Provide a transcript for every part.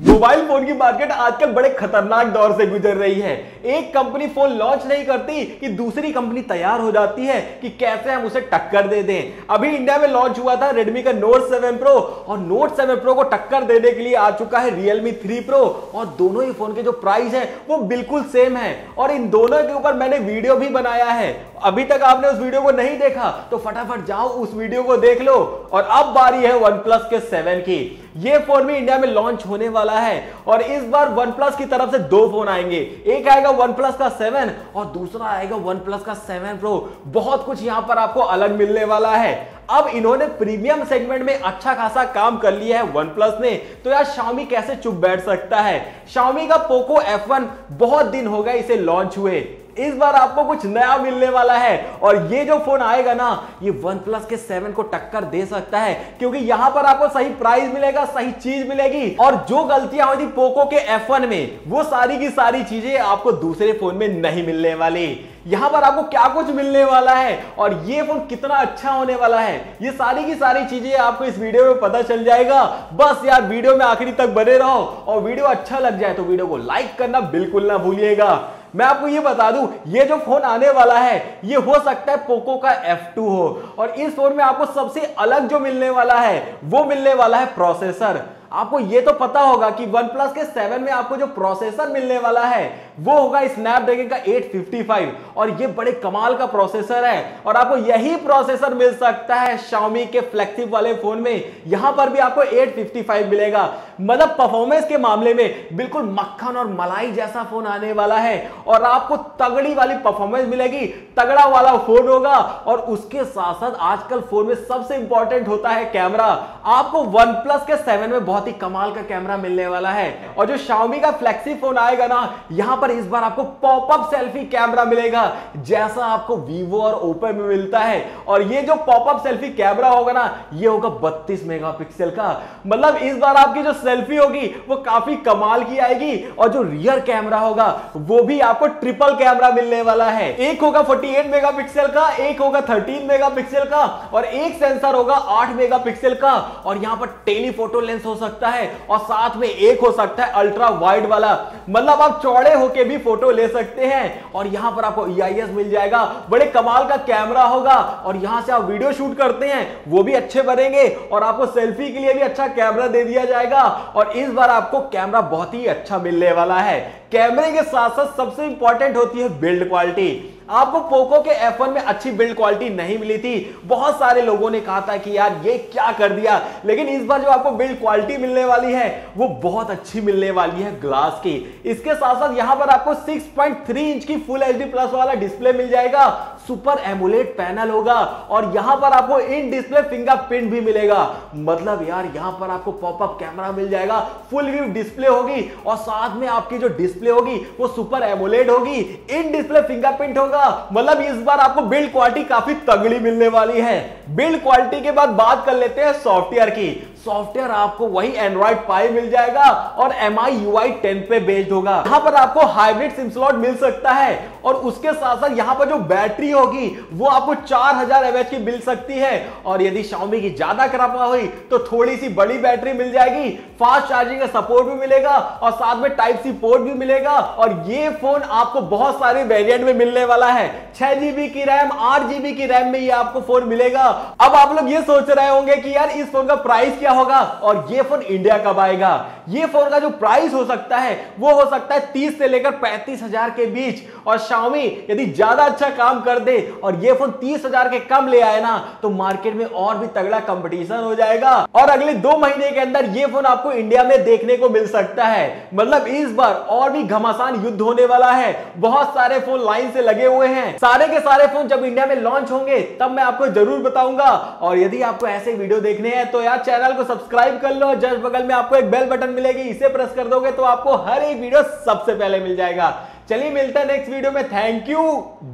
Mobile phone की market आजकल बड़े खतरनाक दौर से गुजर रही है। एक कंपनी फ़ोन लॉन्च नहीं करती कि दूसरी कंपनी तैयार हो जाती है कि कैसे हम उसे टक्कर दे दें। अभी इंडिया में लॉन्च हुआ था रेडमी का नोट 7 प्रो और नोट 7 प्रो को टक्कर देने के लिए आ चुका है रियलमी 3 प्रो और दोनों ही फ़ोन के जो प्राइस है, वो बिल्कुल सेम है। और इन दोनों के ऊपर मैंने वीडियो भी बनाया है। अभी तक आपने उस वीडियो को नहीं देखा तो फटाफट जाओ, उस वीडियो को देख लो। और अब बारी है वन प्लस के सेवन की। ये फ़ोन भी इंडिया में लॉन्च होने वाला है और इस बार वन प्लस की तरफ़ से दो फ़ोन आएँगे। एक आएगा वन प्लस का सेवन और दूसरा आएगा वन प्लस का सेवन प्रो बहुत कुछ यहाँ पर आपको अलग मिलने वाला है। अब इन्होंने प्रीमियम सेगमेंट में अच्छा खासा काम कर लिया है वन प्लस ने। तो यार शामी कैसे चुप बैठ सकता है? शामी का पोको F1 बहुत दिन हो गए इसे लॉन्च हुए। इस बार आपको कुछ नया मिलने वाला है। और ये जो फ़ोन आएगा ना, ये वन प्लस के सेवन को टक्कर दे सकता है, क्योंकि यहाँ पर आपको सही प्राइस मिलेगा, सही चीज़ मिलेगी। और जो गलतियाँ थी पोको के F1 में, वो सारी की सारी चीज़ें आपको दूसरे फ़ोन में नहीं मिलने वाली। यहाँ पर आपको क्या कुछ मिलने वाला है? और ये फ़ोन कितना अच्छा होने वाला है? ये सारी की सारी चीज़ें आपको इस वीडियो में पता चल जाएगा। बस यार, वीडियो में आखिरी तक बने रहो। और वीडियो अच्छा लग जाए तो वीडियो को लाइक करना बिल्कुल ना भूलिएगा। मैं आपको ये बता दूँ, ये जो फ़ोन आने वाला है, ये हो सकता है पोको का F2 हो। और इस फ़ोन में आपको सबसे अलग जो मिलने वाला है, वो मिलने वाला है प्रोसेसर। आपको ये तो पता होगा कि वन प्लस के सेवन में आपको जो प्रोसेसर मिलने वाला है, वो होगा स्नैपड्रैगन का 855 और ये बड़े कमाल का प्रोसेसर है। और आपको यही प्रोसेसर मिल सकता है Xiaomi के फ्लैगशिप वाले फ़ोन में। यहाँ पर भी आपको 855 मिलेगा। मतलब परफॉर्मेंस के मामले में बिल्कुल मक्खन और मलाई जैसा फ़ोन आने वाला है और आपको तगड़ी वाली परफॉर्मेंस मिलेगी, तगड़ा वाला फ़ोन होगा और उसके साथ साथ आजकल फ़ोन में सबसे इंपॉर्टेंट होता है कैमरा आपको OnePlus के 7 में बहुत ही कमाल का कैमरा मिलने वाला है और जो Xiaomi का फ्लेक्सी फ़ोन आएगा ना, यहाँ पर इस बार आपको पॉपअप सेल्फी कैमरा मिलेगा, जैसा आपको वीवो और Oppo में मिलता है। और ये जो पॉपअप सेल्फी कैमरा होगा ना, ये होगा 32 मेगापिक्सल का। मतलब इस बार आपकी जो सेल्फी होगी, वो काफ़ी कमाल की आएगी और जो रियर कैमरा होगा, वो भी आपको ट्रिपल कैमरा मिलने वाला है। एक होगा 48 मेगापिक्सल का, एक होगा 13 मेगापिक्सल का और एक सेंसर होगा 8 मेगापिक्सल का और यहाँ पर टेलीफोटो लेंस हो सकता है और साथ में एक हो सकता है अल्ट्रा वाइड वाला। मतलब आप चौड़े होके भी फ़ोटो ले सकते हैं और यहाँ पर आपको ई मिल जाएगा। बड़े कमाल का कैमरा होगा और यहाँ से आप वीडियो शूट करते हैं, वो भी अच्छे बनेंगे और आपको सेल्फी के लिए भी अच्छा कैमरा दे दिया जाएगा। और इस बार आपको कैमरा बहुत ही अच्छा मिलने वाला है। कैमरे के साथ साथ सबसे इंपॉर्टेंट होती है बिल्ड क्वालिटी आपको पोको के F1 में अच्छी बिल्ड क्वालिटी नहीं मिली थी। बहुत सारे लोगों ने कहा था कि यार, ये क्या कर दिया? लेकिन इस बार जो आपको बिल्ड क्वालिटी मिलने वाली है, वो बहुत अच्छी मिलने वाली है ग्लास की। इसके साथ साथ यहाँ पर आपको 6.3 इंच की फुल एच प्लस वाला डिस्प्ले मिल जाएगा। सुपर एमुलेट पैनल होगा और यहाँ पर आपको इन डिस्प्ले फिंगरप्रिंट भी मिलेगा। मतलब यार, यहाँ पर आपको पॉपअप कैमरा मिल जाएगा फुल व्यू डिस्प्ले होगी और साथ में आपकी जो डिस्प्ले होगी, वो सुपर एमुलेट होगी। इन डिस्प्ले फिंगरप्रिंट होगा मतलब इस बार आपको बिल्ड क्वालिटी काफ़ी तगड़ी मिलने वाली है। बिल्ड क्वालिटी के बाद बात कर लेते हैं सॉफ्टवेयर की। सॉफ्टवेयर आपको वही एंड्रॉइड पाई मिल जाएगा और M I U I ten पे बेस्ड होगा। यहाँ पर आपको हाइब्रिड सिम स्लॉट मिल सकता है और उसके साथ साथ यहाँ पर जो बैटरी होगी, वो आपको 4000 हज़ार की मिल सकती है। और यदि Xiaomi की ज़्यादा कृपा हुई तो थोड़ी सी बड़ी बैटरी मिल जाएगी फास्ट चार्जिंग का सपोर्ट भी मिलेगा और साथ में टाइप सी पोर्ट भी मिलेगा। और ये फ़ोन आपको बहुत सारे वेरियंट में मिलने वाला है। छह जीबी की रैम आठ जीबी की रैम में ये आपको फ़ोन मिलेगा। अब आप लोग ये सोच रहे होंगे कि यार इस फ़ोन का प्राइस क्या होगा? और ये फ़ोन इंडिया कब आएगा? ये फ़ोन का जो प्राइस हो सकता है, वो हो सकता है तीस से लेकर पैंतीस हज़ार के बीच। और Xiaomi यदि ज़्यादा अच्छा काम कर दे और ये फ़ोन तीस हज़ार के कम ले आए ना तो मार्केट में और भी तगड़ा कंपटीशन हो जाएगा। और अगले दो महीने के अंदर ये फ़ोन आपको इंडिया में देखने को मिल सकता है। मतलब इस बार और भी घमासान युद्ध होने वाला है। बहुत सारे फ़ोन लाइन से लगे हुए हैं। सारे के सारे फ़ोन जब इंडिया में लॉन्च होंगे, तब मैं आपको ज़रूर बताऊँगा। और यदि आपको ऐसे वीडियो देखने हैं तो यार चैनल को सब्सक्राइब कर लो, जस्ट बगल में आपको एक बेल बटन मिलेगी, इसे प्रेस कर दोगे तो आपको हर एक वीडियो सबसे पहले मिल जाएगा। चलिए मिलता है नेक्स्ट वीडियो में। Thank you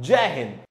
Jai Hind.